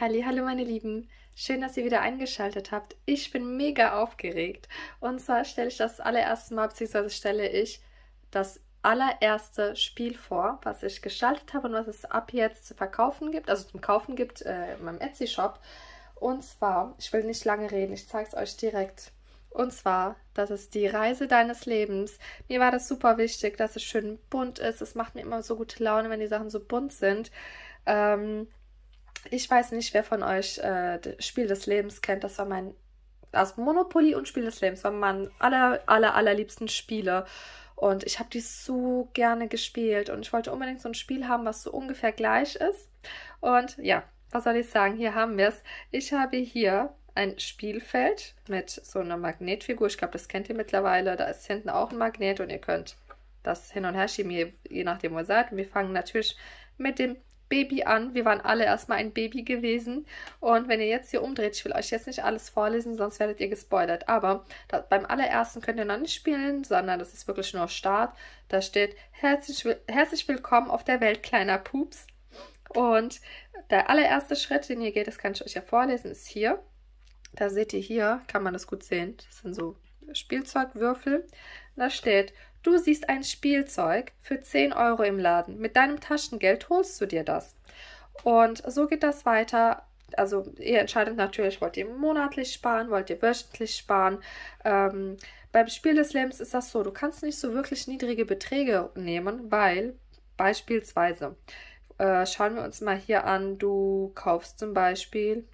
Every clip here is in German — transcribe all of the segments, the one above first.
Halli, hallo meine Lieben. Schön, dass ihr wieder eingeschaltet habt. Ich bin mega aufgeregt. Und zwar stelle ich das allererste Mal, beziehungsweise stelle ich das allererste Spiel vor, was ich gestaltet habe und was es ab jetzt zu verkaufen gibt, also zum Kaufen gibt äh, in meinem Etsy-Shop. Und zwar, ich will nicht lange reden, ich zeige es euch direkt. Und zwar, das ist die Reise deines Lebens. Mir war das super wichtig, dass es schön bunt ist. Es macht mir immer so gute Laune, wenn die Sachen so bunt sind. Ähm, ich weiß nicht, wer von euch äh, Spiel des Lebens kennt. Das war mein, also Monopoly und Spiel des Lebens waren meine aller, aller, allerliebsten Spiele. Und ich habe die so gerne gespielt. Und ich wollte unbedingt so ein Spiel haben, was so ungefähr gleich ist. Und ja, was soll ich sagen? Hier haben wir es. Ich habe hier ein Spielfeld mit so einer Magnetfigur. Ich glaube, das kennt ihr mittlerweile. Da ist hinten auch ein Magnet und ihr könnt das hin und her schieben, je, je nachdem, wo ihr seid. Und wir fangen natürlich mit dem Baby an. Wir waren alle erstmal ein Baby gewesen. Und wenn ihr jetzt hier umdreht, ich will euch jetzt nicht alles vorlesen, sonst werdet ihr gespoilert. Aber da, beim allerersten könnt ihr noch nicht spielen, sondern das ist wirklich nur Start. Da steht herzlich, herzlich willkommen auf der Welt, kleiner Pups. Und der allererste Schritt, den ihr geht, das kann ich euch ja vorlesen, ist hier. Da seht ihr hier, kann man das gut sehen. Das sind so Spielzeugwürfel. Da steht, Du siehst ein Spielzeug für 10 Euro im Laden. Mit deinem Taschengeld holst du dir das. Und so geht das weiter. Also ihr entscheidet natürlich, wollt ihr monatlich sparen, wollt ihr wöchentlich sparen. Ähm, beim Spiel des Lebens ist das so, du kannst nicht so wirklich niedrige Beträge nehmen, weil beispielsweise, äh, schauen wir uns mal hier an, du kaufst zum Beispiel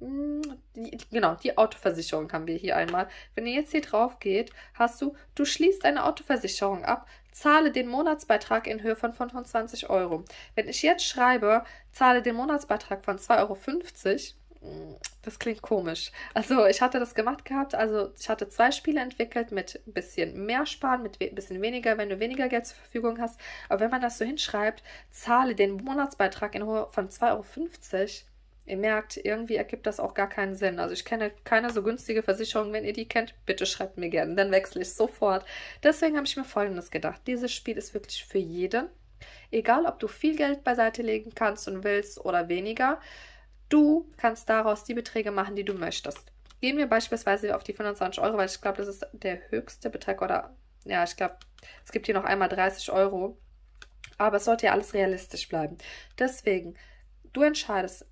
die, genau, die Autoversicherung haben wir hier einmal. Wenn ihr jetzt hier drauf geht, hast du, du schließt eine Autoversicherung ab, zahle den Monatsbeitrag in Höhe von 25 Euro. Wenn ich jetzt schreibe, zahle den Monatsbeitrag von 2,50 Euro, hm, das klingt komisch. Also ich hatte das gemacht gehabt, also ich hatte zwei Spiele entwickelt mit ein bisschen mehr Sparen, mit ein bisschen weniger, wenn du weniger Geld zur Verfügung hast. Aber wenn man das so hinschreibt, zahle den Monatsbeitrag in Höhe von 2,50 Euro, Ihr merkt, irgendwie ergibt das auch gar keinen Sinn. Also ich kenne keine so günstige Versicherung. Wenn ihr die kennt, bitte schreibt mir gerne. Dann wechsle ich sofort. Deswegen habe ich mir Folgendes gedacht. Dieses Spiel ist wirklich für jeden. Egal, ob du viel Geld beiseite legen kannst und willst oder weniger. Du kannst daraus die Beträge machen, die du möchtest. Gehen wir beispielsweise auf die 25 Euro, weil ich glaube, das ist der höchste Betrag oder ja, ich glaube, es gibt hier noch einmal 30 Euro. Aber es sollte ja alles realistisch bleiben. Deswegen, du entscheidest,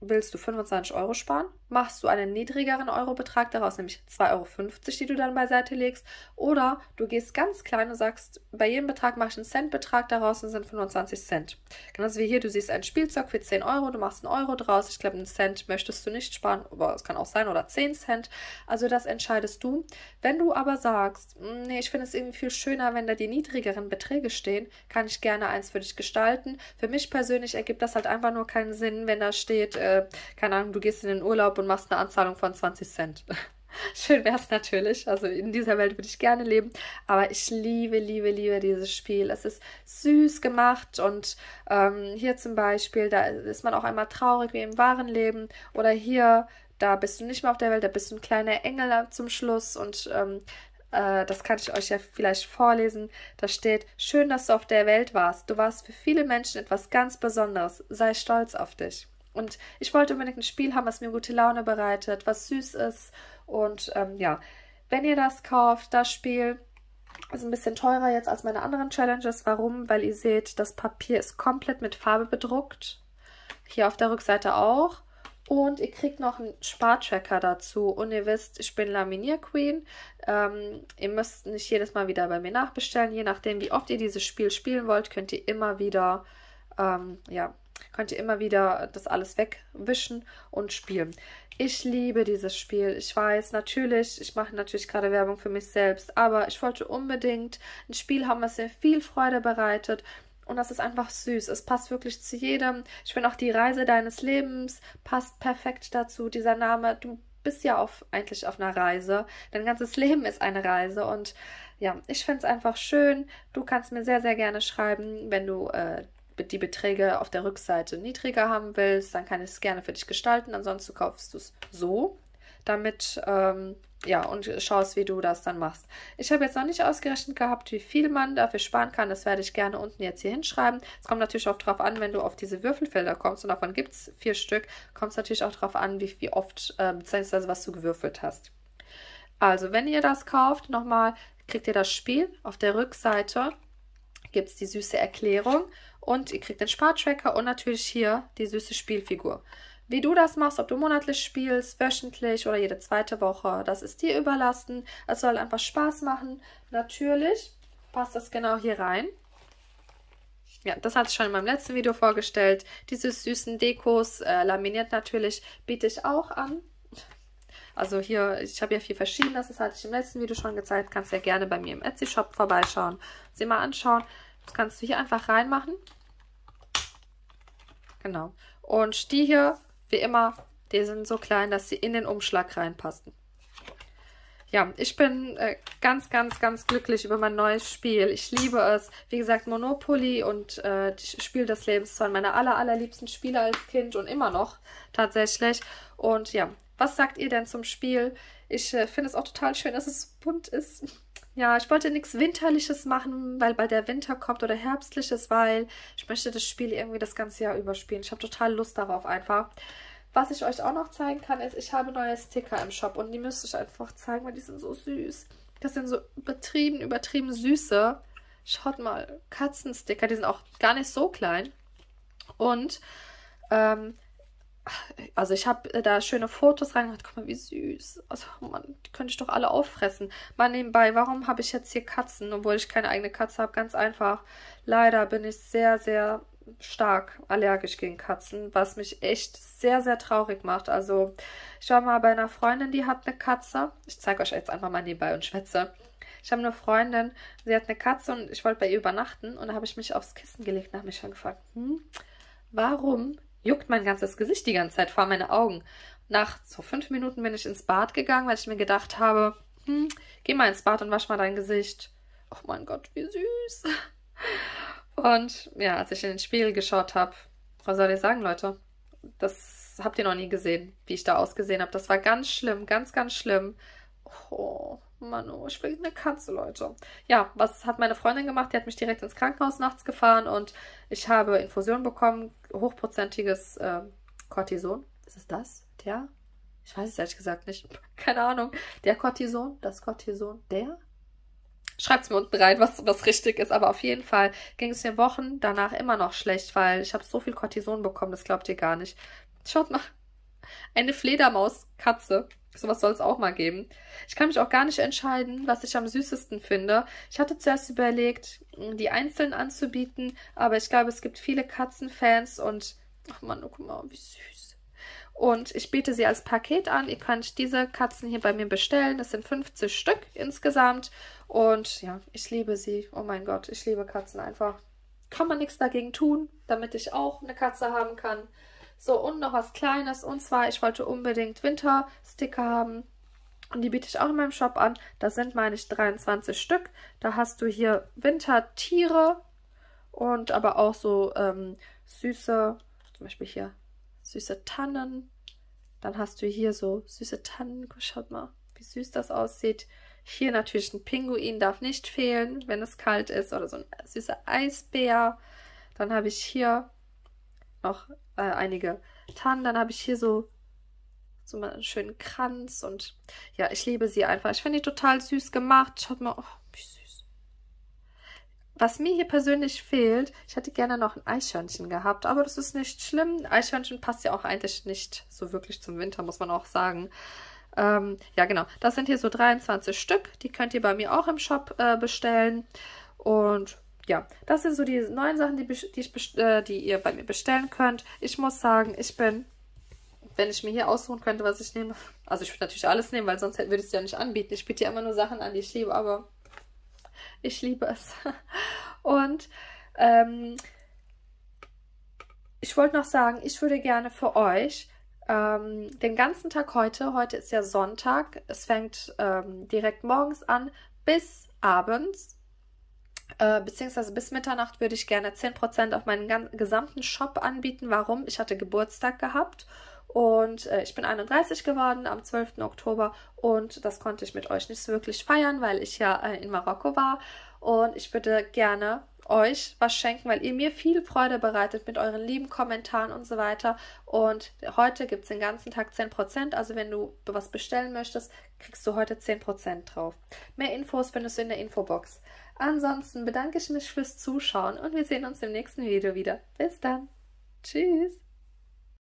willst du 25 Euro sparen, machst du einen niedrigeren Eurobetrag daraus, nämlich 2,50 Euro, die du dann beiseite legst. Oder du gehst ganz klein und sagst, bei jedem Betrag mache ich einen Centbetrag daraus und sind 25 Cent. Genauso wie hier, du siehst ein Spielzeug für 10 Euro, du machst einen Euro draus. Ich glaube, einen Cent möchtest du nicht sparen, aber es kann auch sein, oder 10 Cent. Also das entscheidest du. Wenn du aber sagst, hm, nee, ich finde es irgendwie viel schöner, wenn da die niedrigeren Beträge stehen, kann ich gerne eins für dich gestalten. Für mich persönlich ergibt das halt einfach nur keinen Sinn, wenn da steht, äh, keine Ahnung, du gehst in den Urlaub und machst eine Anzahlung von 20 Cent. Schön wäre es natürlich. Also in dieser Welt würde ich gerne leben. Aber ich liebe, liebe, liebe dieses Spiel. Es ist süß gemacht und ähm, hier zum Beispiel, da ist man auch einmal traurig wie im wahren Leben. Oder hier, da bist du nicht mehr auf der Welt, da bist du ein kleiner Engel zum Schluss und ähm, äh, das kann ich euch ja vielleicht vorlesen. Da steht, schön, dass du auf der Welt warst. Du warst für viele Menschen etwas ganz Besonderes. Sei stolz auf dich. Und ich wollte unbedingt ein Spiel haben, was mir gute Laune bereitet, was süß ist. Und ähm, ja, wenn ihr das kauft, das Spiel ist ein bisschen teurer jetzt als meine anderen Challenges. Warum? Weil ihr seht, das Papier ist komplett mit Farbe bedruckt. Hier auf der Rückseite auch. Und ihr kriegt noch einen Spartracker dazu. Und ihr wisst, ich bin Laminier-Queen. Ähm, ihr müsst nicht jedes Mal wieder bei mir nachbestellen. Je nachdem, wie oft ihr dieses Spiel spielen wollt, könnt ihr immer wieder ähm, ja, könnt ihr immer wieder das alles wegwischen und spielen. Ich liebe dieses Spiel. Ich weiß natürlich, ich mache natürlich gerade Werbung für mich selbst, aber ich wollte unbedingt ein Spiel haben, was mir viel Freude bereitet. Und das ist einfach süß. Es passt wirklich zu jedem. Ich finde auch die Reise deines Lebens passt perfekt dazu. Dieser Name, du bist ja auf, eigentlich auf einer Reise. Dein ganzes Leben ist eine Reise. Und ja, ich finde es einfach schön. Du kannst mir sehr, sehr gerne schreiben, wenn du äh, die Beträge auf der Rückseite niedriger haben willst, dann kann ich es gerne für dich gestalten. Ansonsten kaufst du es so, damit ähm, ja, und schaust, wie du das dann machst. Ich habe jetzt noch nicht ausgerechnet gehabt, wie viel man dafür sparen kann. Das werde ich gerne unten jetzt hier hinschreiben. Es kommt natürlich auch darauf an, wenn du auf diese Würfelfelder kommst und davon gibt es vier Stück, kommt es natürlich auch darauf an, wie, wie oft, äh, beziehungsweise was du gewürfelt hast. Also, wenn ihr das kauft, nochmal, kriegt ihr das Spiel. Auf der Rückseite gibt es die süße Erklärung und ihr kriegt den Spartracker und natürlich hier die süße Spielfigur. Wie du das machst, ob du monatlich spielst, wöchentlich oder jede zweite Woche, das ist dir überlassen. Es soll einfach Spaß machen. Natürlich passt das genau hier rein. Ja, das hatte ich schon in meinem letzten Video vorgestellt. Diese süßen Dekos, äh, laminiert natürlich, biete ich auch an. Also hier, ich habe ja viel Verschiedenes, das hatte ich im letzten Video schon gezeigt. Kannst ja gerne bei mir im Etsy-Shop vorbeischauen, sie mal anschauen. Das kannst du hier einfach reinmachen. Genau. Und die hier wie immer, die sind so klein, dass sie in den Umschlag reinpassen. Ja, ich bin äh, ganz, ganz, ganz glücklich über mein neues Spiel. Ich liebe es. Wie gesagt, Monopoly und äh, Spiel des Lebens waren meine aller, allerliebsten Spiele als Kind und immer noch tatsächlich. Und ja, was sagt ihr denn zum Spiel? Ich äh, finde es auch total schön, dass es bunt ist. Ja, ich wollte nichts Winterliches machen, weil bald der Winter kommt oder Herbstliches, weil ich möchte das Spiel irgendwie das ganze Jahr überspielen. Ich habe total Lust darauf einfach. Was ich euch auch noch zeigen kann, ist, ich habe neue Sticker im Shop und die müsste ich einfach zeigen, weil die sind so süß. Das sind so übertrieben, übertrieben süße. Schaut mal, Katzensticker, die sind auch gar nicht so klein. Und ähm, also ich habe äh, da schöne Fotos reingemacht. Guck mal, wie süß. Also, Mann, die könnte ich doch alle auffressen. Mal nebenbei, warum habe ich jetzt hier Katzen, obwohl ich keine eigene Katze habe? Ganz einfach. Leider bin ich sehr, sehr stark allergisch gegen Katzen, was mich echt sehr, sehr traurig macht. Also, ich war mal bei einer Freundin, die hat eine Katze. Ich zeige euch jetzt einfach mal nebenbei und schwätze. Ich habe eine Freundin, sie hat eine Katze und ich wollte bei ihr übernachten und da habe ich mich aufs Kissen gelegt und habe mich schon gefragt, hm, warum juckt mein ganzes Gesicht die ganze Zeit vor meine Augen. Nach so fünf Minuten bin ich ins Bad gegangen, weil ich mir gedacht habe, hm, geh mal ins Bad und wasch mal dein Gesicht. Oh mein Gott, wie süß. Und ja, als ich in den Spiegel geschaut habe, was soll ich sagen, Leute? Das habt ihr noch nie gesehen, wie ich da ausgesehen habe. Das war ganz schlimm, ganz, ganz schlimm. Oh, Manu, ich will eine Katze, Leute. Ja, was hat meine Freundin gemacht? Die hat mich direkt ins Krankenhaus nachts gefahren und ich habe Infusion bekommen, hochprozentiges äh, Cortison. Ist es das? Der? Ich weiß es ehrlich gesagt nicht. Keine Ahnung. Der Cortison? Das Cortison? Der? Schreibt es mir unten rein, was, was richtig ist. Aber auf jeden Fall ging es mir Wochen danach immer noch schlecht, weil ich habe so viel Cortison bekommen, das glaubt ihr gar nicht. Schaut mal. Eine Fledermauskatze. Sowas soll es auch mal geben. Ich kann mich auch gar nicht entscheiden, was ich am süßesten finde. Ich hatte zuerst überlegt, die einzeln anzubieten, aber ich glaube, es gibt viele Katzenfans und... Ach man, guck mal, wie süß. Und ich biete sie als Paket an. Ihr könnt diese Katzen hier bei mir bestellen. Das sind 50 Stück insgesamt. Und ja, ich liebe sie. Oh mein Gott, ich liebe Katzen einfach. Kann man nichts dagegen tun, damit ich auch eine Katze haben kann. So, und noch was Kleines. Und zwar, ich wollte unbedingt Wintersticker haben. Und die biete ich auch in meinem Shop an. Das sind, meine ich, 23 Stück. Da hast du hier Wintertiere und aber auch so ähm, süße, zum Beispiel hier süße Tannen. Dann hast du hier so süße Tannen. Schaut mal, wie süß das aussieht. Hier natürlich ein Pinguin, darf nicht fehlen, wenn es kalt ist. Oder so ein süßer Eisbär. Dann habe ich hier noch äh, einige Tannen. Dann habe ich hier so, so einen schönen Kranz und ja, ich liebe sie einfach. Ich finde die total süß gemacht. Schaut mal, oh, wie süß. Was mir hier persönlich fehlt, ich hätte gerne noch ein Eichhörnchen gehabt, aber das ist nicht schlimm. Eichhörnchen passt ja auch eigentlich nicht so wirklich zum Winter, muss man auch sagen. Ähm, ja, genau. Das sind hier so 23 Stück. Die könnt ihr bei mir auch im Shop äh, bestellen. Und ja, das sind so die neuen Sachen, die, die, ich, äh, die ihr bei mir bestellen könnt. Ich muss sagen, ich bin, wenn ich mir hier aussuchen könnte, was ich nehme, also ich würde natürlich alles nehmen, weil sonst würde ich es ja nicht anbieten. Ich biete ja immer nur Sachen an, die ich liebe, aber ich liebe es. Und ähm, ich wollte noch sagen, ich würde gerne für euch ähm, den ganzen Tag heute, heute ist ja Sonntag, es fängt ähm, direkt morgens an bis abends äh, beziehungsweise bis Mitternacht würde ich gerne 10% auf meinen gesamten Shop anbieten. Warum? Ich hatte Geburtstag gehabt Und äh, ich bin 31 geworden am 12. Oktober und das konnte ich mit euch nicht so wirklich feiern, weil ich ja äh, in Marokko war. Und ich würde gerne euch was schenken, weil ihr mir viel Freude bereitet mit euren lieben Kommentaren und so weiter. Und heute gibt es den ganzen Tag 10%. Also wenn du was bestellen möchtest, kriegst du heute 10% drauf. Mehr Infos findest du in der Infobox. Ansonsten bedanke ich mich fürs Zuschauen und wir sehen uns im nächsten Video wieder. Bis dann. Tschüss.